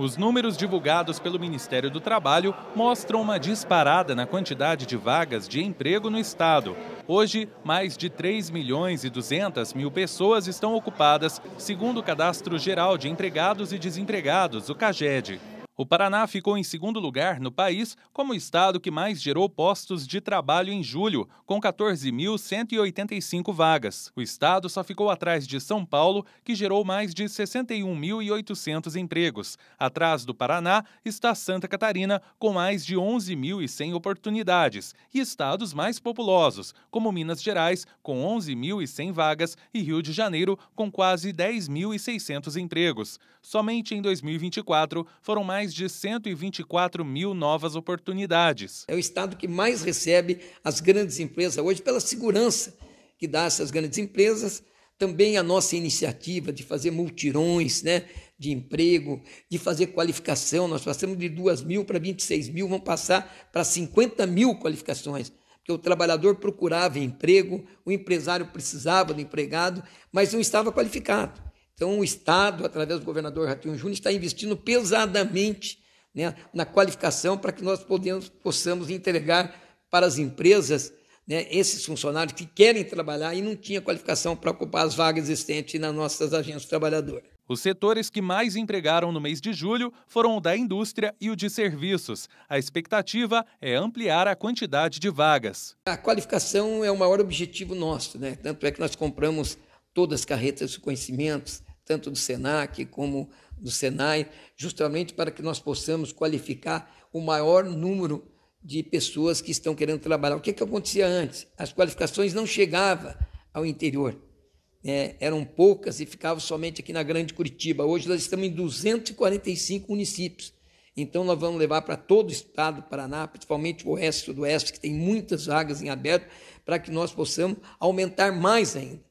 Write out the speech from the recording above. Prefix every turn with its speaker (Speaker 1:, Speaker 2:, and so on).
Speaker 1: Os números divulgados pelo Ministério do Trabalho mostram uma disparada na quantidade de vagas de emprego no estado. Hoje, mais de 3 milhões e 200 mil pessoas estão ocupadas, segundo o Cadastro Geral de Empregados e Desempregados, o CAGED. O Paraná ficou em segundo lugar no país como o estado que mais gerou postos de trabalho em julho, com 14.185 vagas. O estado só ficou atrás de São Paulo, que gerou mais de 61.800 empregos. Atrás do Paraná está Santa Catarina, com mais de 11.100 oportunidades, e estados mais populosos, como Minas Gerais, com 11.100 vagas, e Rio de Janeiro, com quase 10.600 empregos. Somente em 2024 foram mais mais de 124 mil novas oportunidades.
Speaker 2: É o estado que mais recebe as grandes empresas hoje pela segurança que dá essas grandes empresas. Também a nossa iniciativa de fazer multirões né, de emprego, de fazer qualificação. Nós passamos de 2 mil para 26 mil, vamos passar para 50 mil qualificações porque o trabalhador procurava emprego, o empresário precisava do empregado, mas não estava qualificado. Então, o Estado, através do governador Ratinho Júnior, está investindo pesadamente né, na qualificação para que nós podemos, possamos entregar para as empresas né, esses funcionários que querem trabalhar e não tinham qualificação para ocupar as vagas existentes nas nossas agências trabalhadoras.
Speaker 1: Os setores que mais empregaram no mês de julho foram o da indústria e o de serviços. A expectativa é ampliar a quantidade de vagas.
Speaker 2: A qualificação é o maior objetivo nosso, né? Tanto é que nós compramos todas as carretas de conhecimentos, tanto do SENAC como do SENAI, justamente para que nós possamos qualificar o maior número de pessoas que estão querendo trabalhar. O que, que acontecia antes? As qualificações não chegavam ao interior. É, eram poucas e ficavam somente aqui na Grande Curitiba. Hoje nós estamos em 245 municípios. Então nós vamos levar para todo o estado do Paraná, principalmente o oeste e sudoeste, que tem muitas vagas em aberto, para que nós possamos aumentar mais ainda.